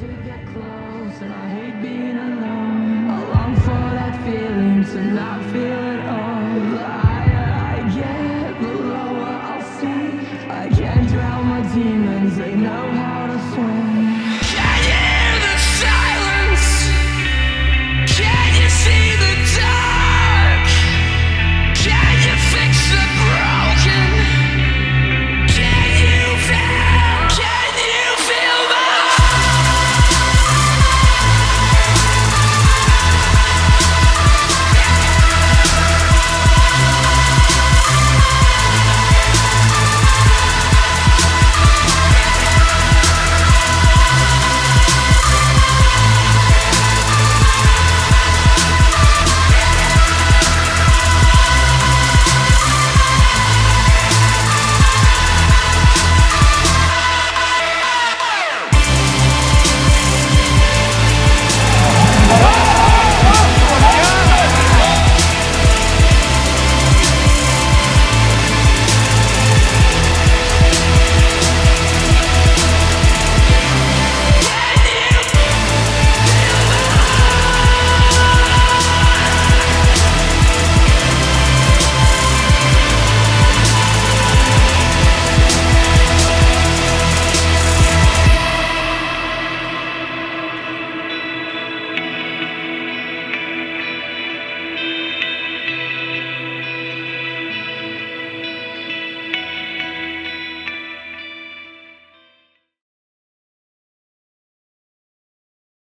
to get close and I hate being alone. I long for that feeling to not feel at all.